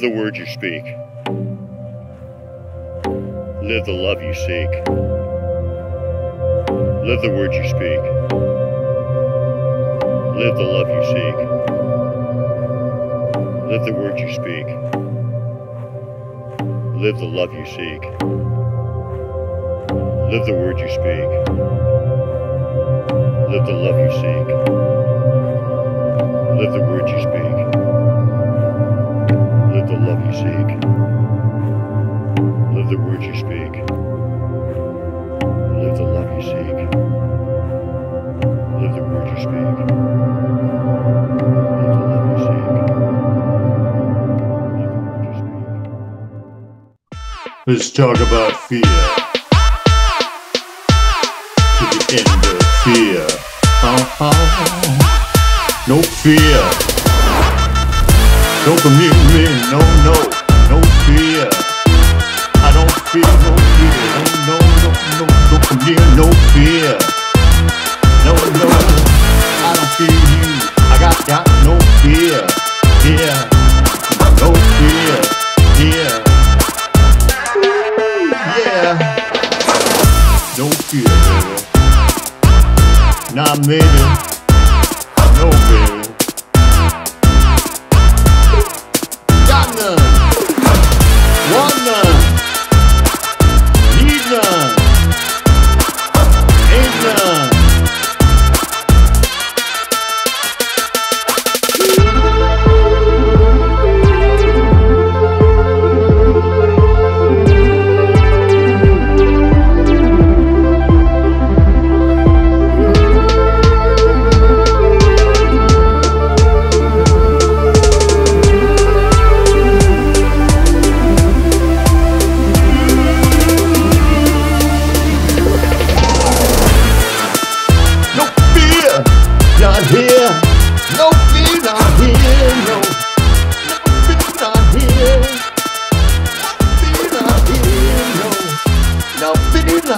Live the word you speak. Live the love you seek. Live the word you speak. Live the love you seek. Live the word you speak. Live the love you seek. Live the word you speak. Live the love you seek. Live the word you speak. Love you seek. Live the word you speak. Live the love you seek. Live the word you speak. Live the love you seek. You speak. Let's talk about fear. To the end of fear. Uh-huh. No fear. Don't commute me, no, no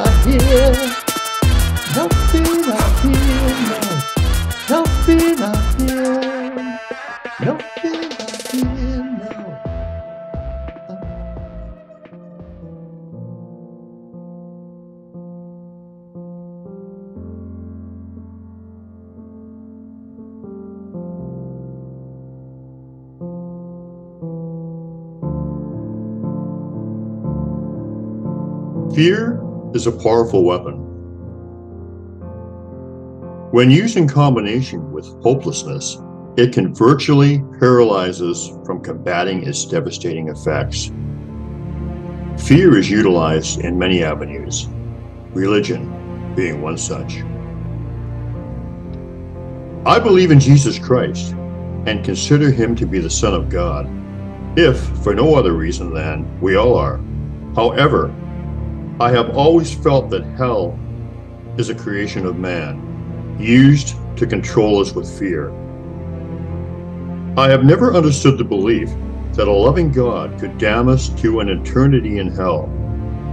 fear, not here. No, no fear, not here. No, no fear, not here. No, no fear. No fear, is a powerful weapon. When used in combination with hopelessness, it can virtually paralyze us from combating its devastating effects. Fear is utilized in many avenues, religion being one such. I believe in Jesus Christ and consider him to be the Son of God, if for no other reason than we all are. However, I have always felt that hell is a creation of man, used to control us with fear. I have never understood the belief that a loving God could damn us to an eternity in hell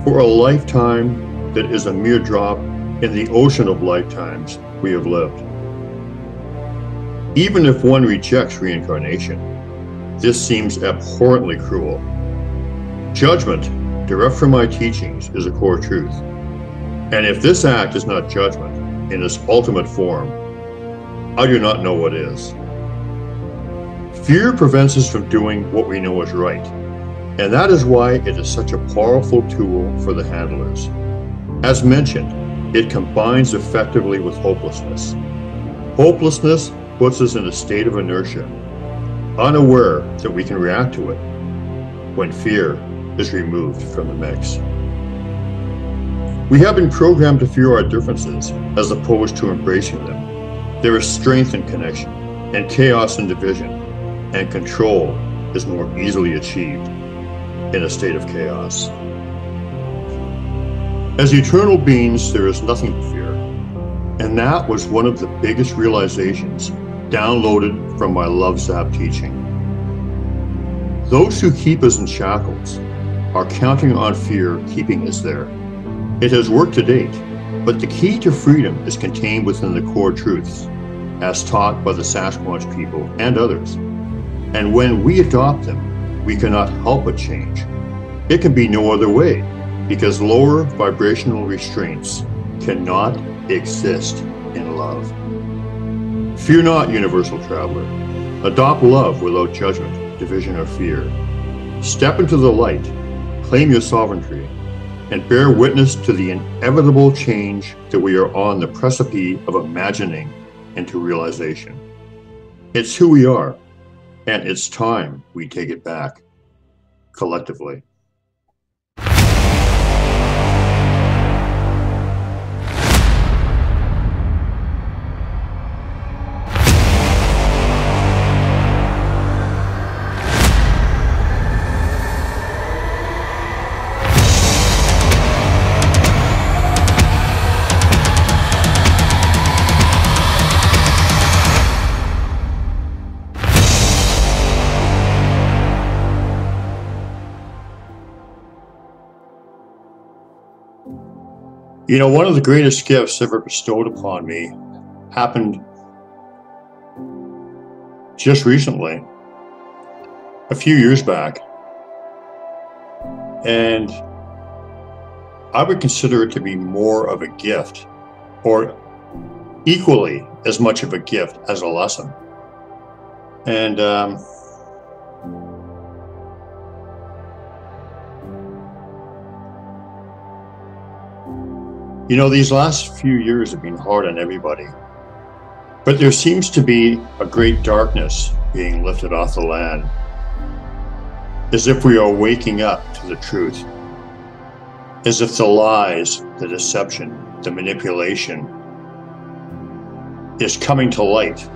for a lifetime that is a mere drop in the ocean of lifetimes we have lived. Even if one rejects reincarnation, this seems abhorrently cruel. Judgment direct from my teachings is a core truth. And if this act is not judgment in its ultimate form, I do not know what is. Fear prevents us from doing what we know is right, and that is why it is such a powerful tool for the handlers. As mentioned, it combines effectively with hopelessness. Hopelessness puts us in a state of inertia, unaware that we can react to it when fear is removed from the mix. We have been programmed to fear our differences as opposed to embracing them. There is strength in connection and chaos in division, and control is more easily achieved in a state of chaos. As eternal beings, there is nothing to fear, and that was one of the biggest realizations downloaded from my Love Zap teaching. Those who keep us in shackles are counting on fear keeping us there. It has worked to date, but the key to freedom is contained within the core truths, as taught by the Sasquatch people and others. And when we adopt them, we cannot help but change. It can be no other way because lower vibrational restraints cannot exist in love. Fear not, universal traveler. Adopt love without judgment, division, or fear. Step into the light, claim your sovereignty, and bear witness to the inevitable change that we are on the precipice of imagining into realization. It's who we are, and it's time we take it back collectively. You know, one of the greatest gifts ever bestowed upon me happened just recently, a few years back. And I would consider it to be more of a gift, or equally as much of a gift as a lesson. And um, You know, these last few years have been hard on everybody. But there seems to be a great darkness being lifted off the land, as if we are waking up to the truth, as if the lies, the deception, the manipulation is coming to light.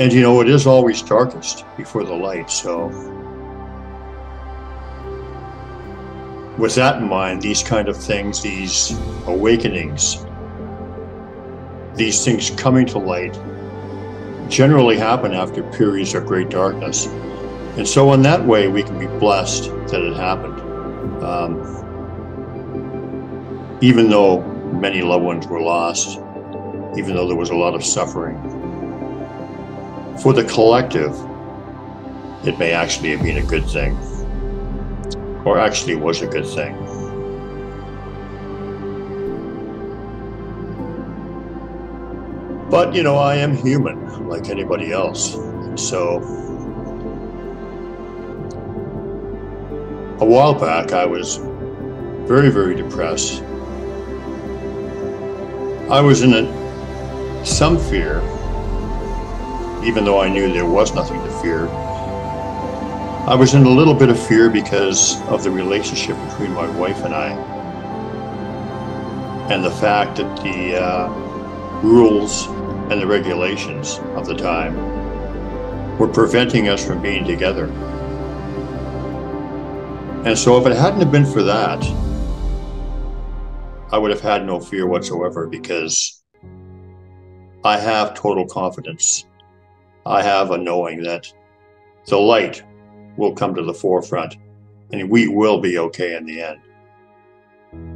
And you know, it is always darkest before the light, so with that in mind, these kind of things, these awakenings, these things coming to light, generally happen after periods of great darkness. And so, in that way, we can be blessed that it happened. Um, even though many loved ones were lost, even though there was a lot of suffering. For the collective, it may actually have been a good thing or actually was a good thing. But, you know, I am human like anybody else. And so, a while back, I was very, very depressed. I was in a, some fear, even though I knew there was nothing to fear. I was in a little bit of fear because of the relationship between my wife and I, and the fact that the uh, rules and the regulations of the time were preventing us from being together. And so, if it hadn't have been for that, I would have had no fear whatsoever because I have total confidence. I have a knowing that the light will come to the forefront and we will be okay in the end.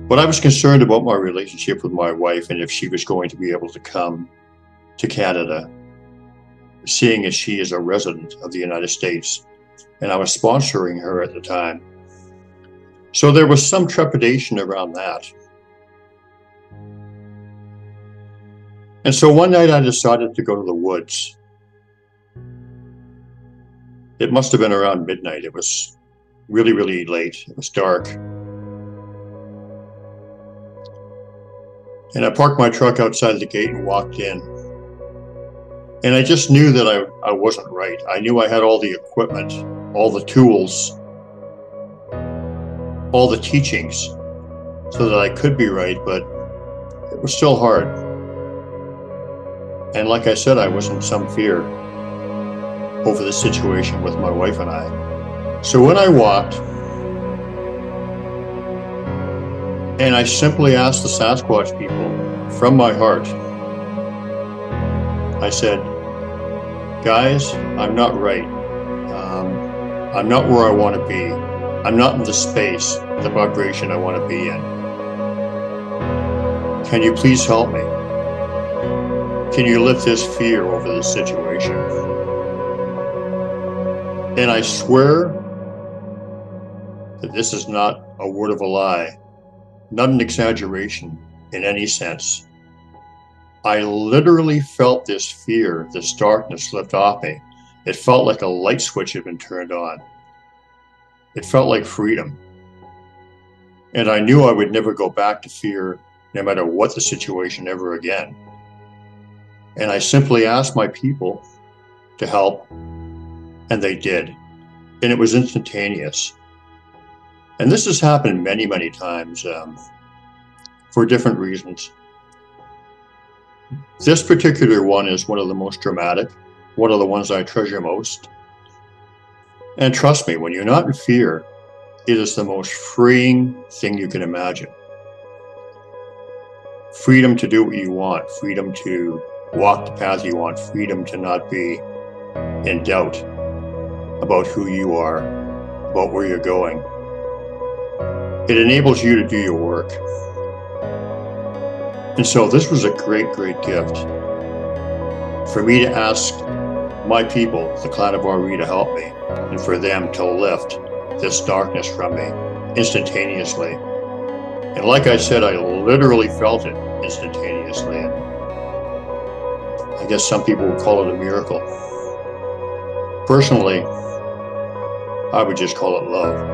But I was concerned about my relationship with my wife and if she was going to be able to come to Canada, seeing as she is a resident of the United States. And I was sponsoring her at the time. So there was some trepidation around that. And so one night I decided to go to the woods it must have been around midnight. It was really, really late. It was dark. And I parked my truck outside the gate and walked in. And I just knew that I, I wasn't right. I knew I had all the equipment, all the tools, all the teachings so that I could be right, but it was still hard. And like I said, I was in some fear over the situation with my wife and I. So when I walked, and I simply asked the Sasquatch people from my heart, I said, guys, I'm not right. Um, I'm not where I want to be. I'm not in the space, the vibration I want to be in. Can you please help me? Can you lift this fear over this situation? And I swear that this is not a word of a lie, not an exaggeration in any sense. I literally felt this fear, this darkness lift off me. It felt like a light switch had been turned on. It felt like freedom. And I knew I would never go back to fear, no matter what the situation ever again. And I simply asked my people to help, and they did. And it was instantaneous. And this has happened many, many times um, for different reasons. This particular one is one of the most dramatic, one of the ones I treasure most. And trust me, when you're not in fear, it is the most freeing thing you can imagine. Freedom to do what you want, freedom to walk the path you want, freedom to not be in doubt about who you are, about where you're going. It enables you to do your work. And so this was a great, great gift for me to ask my people, the clan of Ari, to help me, and for them to lift this darkness from me instantaneously. And like I said, I literally felt it instantaneously. I guess some people would call it a miracle. Personally, I would just call it love.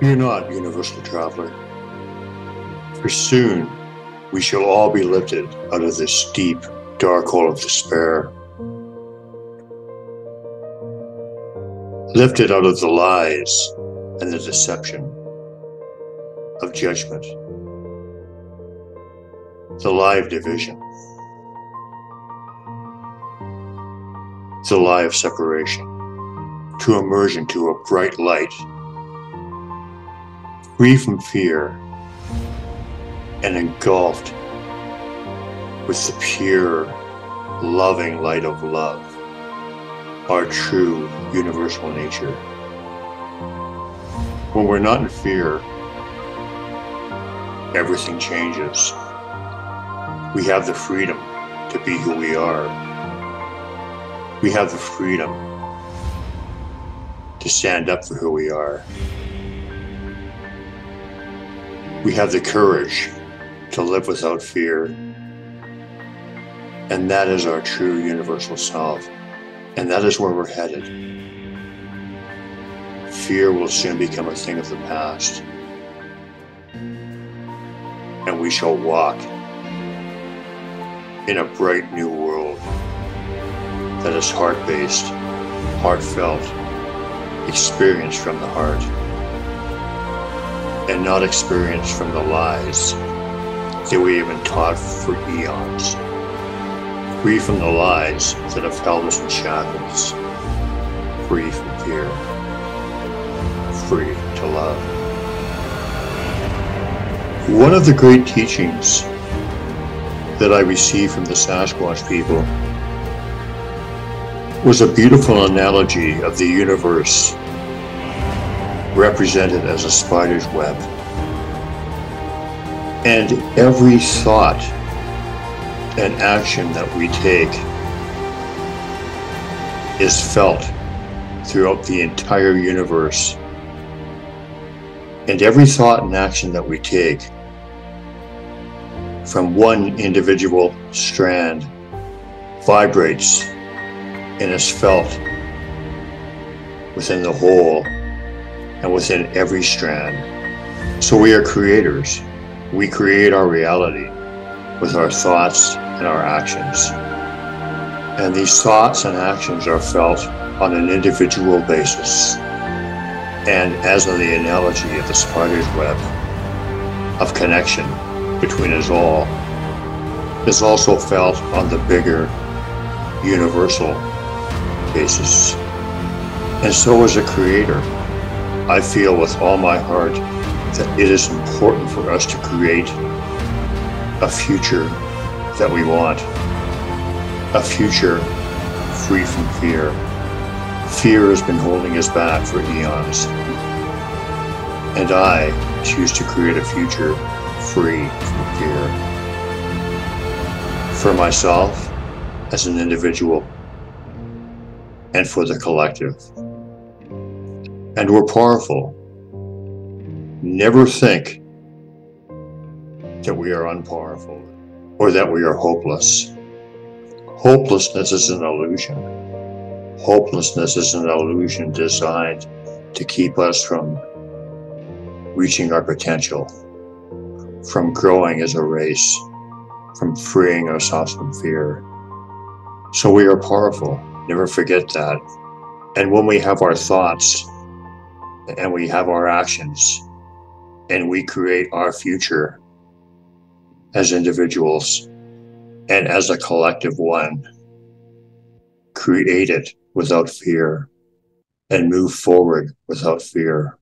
Fear not, universal traveler, for soon we shall all be lifted out of this deep, dark hole of despair. Lifted out of the lies and the deception of judgment, the lie of division, the lie of separation, to emerge into a bright light free from fear and engulfed with the pure, loving light of love, our true universal nature. When we're not in fear, everything changes. We have the freedom to be who we are. We have the freedom to stand up for who we are. We have the courage to live without fear. And that is our true universal self. And that is where we're headed. Fear will soon become a thing of the past. And we shall walk in a bright new world that is heart based, heartfelt, experienced from the heart and not experienced from the lies that we have been taught for eons. Free from the lies that have held us in shackles. Free from fear. Free to love. One of the great teachings that I received from the Sasquatch people was a beautiful analogy of the universe represented as a spider's web. And every thought and action that we take is felt throughout the entire universe. And every thought and action that we take from one individual strand vibrates and is felt within the whole and within every strand. So we are creators. We create our reality with our thoughts and our actions. And these thoughts and actions are felt on an individual basis. And as in the analogy of the spider's web of connection between us all, is also felt on the bigger universal basis And so, as a creator, I feel with all my heart that it is important for us to create a future that we want, a future free from fear. Fear has been holding us back for eons. And I choose to create a future free from fear. For myself, as an individual, and for the collective. And we're powerful. Never think that we are unpowerful or that we are hopeless. Hopelessness is an illusion. Hopelessness is an illusion designed to keep us from reaching our potential, from growing as a race, from freeing ourselves from fear. So we are powerful. Never forget that. And when we have our thoughts and we have our actions and we create our future as individuals and as a collective one, create it without fear and move forward without fear.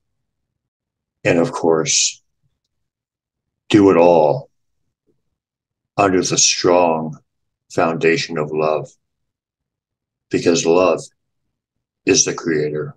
And of course, do it all under the strong foundation of love because love is the creator.